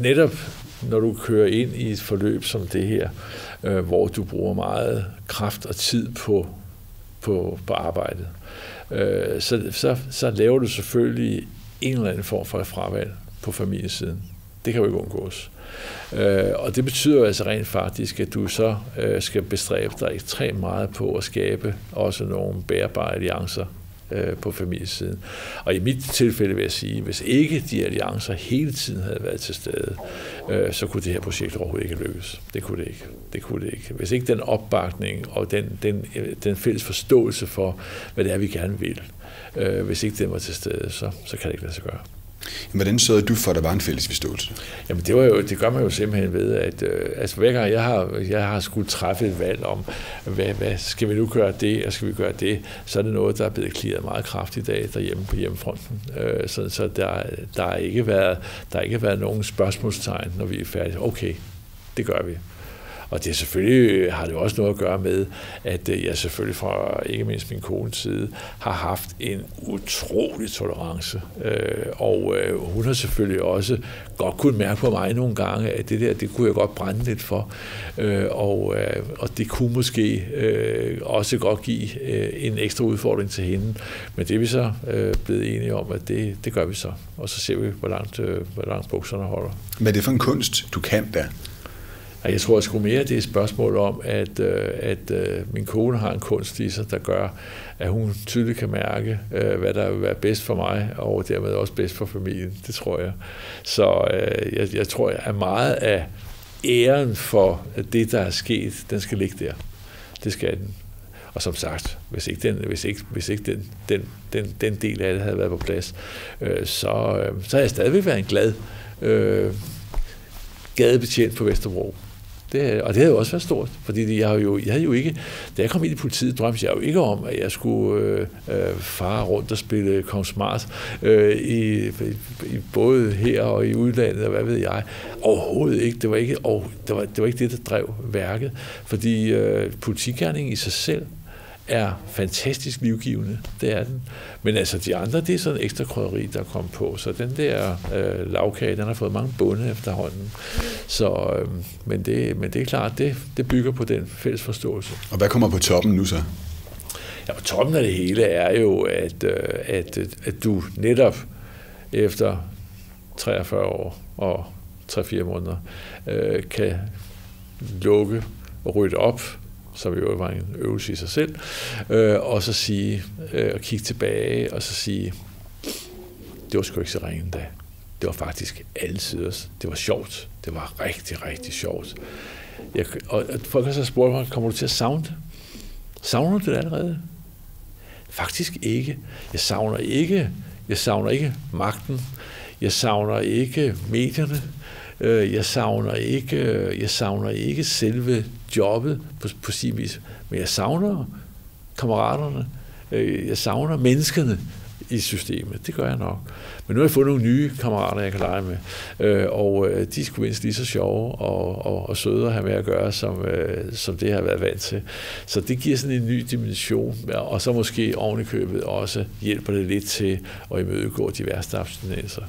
netop når du kører ind i et forløb som det her, øh, hvor du bruger meget kraft og tid på, på, på arbejdet, øh, så, så, så laver du selvfølgelig en eller anden form for fravalg på familiesiden. Det kan jo ikke undgås. Øh, og det betyder altså rent faktisk, at du så øh, skal bestræbe dig ekstremt meget på at skabe også nogle bærbare alliancer øh, på familiesiden. Og i mit tilfælde vil jeg sige, hvis ikke de alliancer hele tiden havde været til stede, øh, så kunne det her projekt overhovedet ikke lykkes. Det kunne det ikke. Det kunne det ikke. Hvis ikke den opbakning og den, den, øh, den fælles forståelse for, hvad det er, vi gerne vil, øh, hvis ikke den var til stede, så, så kan det ikke lade sig gøre. Hvordan sørgede du for, at der var en fælles forståelse? Jamen det, var jo, det gør man jo simpelthen ved, at øh, altså, hver gang jeg har, jeg har skulle træffe et valg om, hvad, hvad skal vi nu gøre det, og skal vi gøre det, så er det noget, der er blevet klaret meget kraftigt af derhjemme på hjemmefronten. Øh, så så der, der, har ikke været, der har ikke været nogen spørgsmålstegn, når vi er færdige. Okay, det gør vi. Og det selvfølgelig har det også noget at gøre med, at øh, jeg selvfølgelig fra ikke mindst min kones side har haft en utrolig tolerance. Øh, og øh, hun har selvfølgelig også godt kunne mærke på mig nogle gange, at det der, det kunne jeg godt brænde lidt for. Øh, og, øh, og det kunne måske også godt give en ekstra udfordring til hende. Men det er vi så blevet enige om, at det, det gør vi så. Og så ser vi, hvor langt, hvor langt bukserne holder. Hvad er det for en kunst, du kan der? Jeg tror sgu mere, det er et spørgsmål om, at, øh, at øh, min kone har en kunst i sig, der gør, at hun tydeligt kan mærke, øh, hvad der vil være bedst for mig, og dermed også bedst for familien. Det tror jeg. Så jeg, jeg tror, at meget af æren for det, der er sket, den skal ligge der. Det skal den. Og som sagt, hvis ikke den, hvis ikke, hvis ikke den, den, den, den del af det havde været på plads, øh, så, øh, så havde jeg stadigvæk været en glad øh, gadebetjent på Vesterbro. Det, og det havde jo også været stort, fordi jeg havde jo, jeg havde jo ikke, da jeg kom ind i politiet, drømte jeg jo ikke om, at jeg skulle øh, øh, fare rundt og spille Kong Smart, øh, i, i, både her og i udlandet, og hvad ved jeg. Overhovedet ikke. Det var ikke, og det var, det var ikke det, der drev værket, fordi øh, politikærningen i sig selv er fantastisk livgivende. Det er den. Men altså de andre, det er sådan ekstra krydderi, der kom på. Så den der øh, lavkage, den har fået mange bunde efterhånden. Så, øh, men, det, men det er klart, det, det bygger på den fælles forståelse. Og hvad kommer på toppen nu så? Ja, på toppen af det hele er jo, at, øh, at, at du netop efter 43 år og 3-4 måneder øh, kan lukke og rydde op som jo var en øvelse i sig selv, øh, og så sige, øh, og kigge tilbage, og så sige, det var sgu ikke så ringe da. Det var faktisk alle sider. Det var sjovt. Det var rigtig, rigtig sjovt. Jeg, og folk har så spurgt mig, kommer du til at savne det? Savner du det allerede? Faktisk ikke. Jeg savner ikke, jeg savner ikke magten. Jeg savner ikke medierne. Øh, jeg savner ikke, øh, jeg savner ikke selve jobbet på, på sin vis, men jeg savner kammeraterne, øh, jeg savner menneskene i systemet. Det gør jeg nok. Men nu har jeg fået nogle nye kammerater, jeg kan lege med, øh, og øh, de skulle mindst lige så sjove og, og, og søde at have med at gøre, som, øh, som det har været vant til. Så det giver sådan en ny dimension, og så måske oven i købet også hjælper det lidt til at imødegå de værste abstinenser.